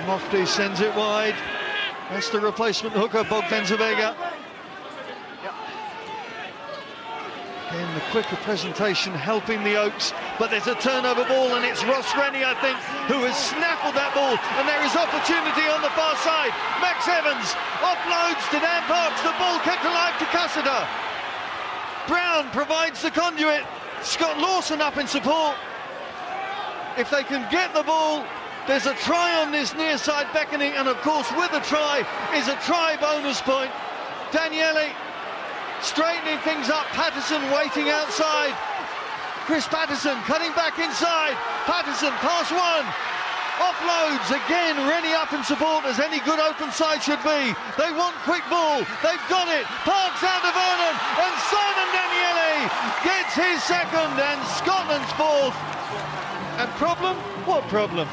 Mofti sends it wide. That's the replacement hooker, Bogdan Zebega. Again, the quicker presentation helping the Oaks, but there's a turnover ball, and it's Ross Rennie, I think, who has snaffled that ball, and there is opportunity on the far side. Max Evans offloads to Dan Parks, the ball kept alive to Cusiter. Brown provides the conduit, Scott Lawson up in support. If they can get the ball, there's a try on this near side beckoning, and of course, with a try is a try bonus point. Danielli straightening things up. Paterson waiting outside. Chris Paterson cutting back inside. Paterson pass one. Offloads again. Rennie up in support as any good open side should be. They want quick ball. They've got it. Parks out to Vernon and Simon Danielli gets his second and Scotland's fourth. And problem? What problem?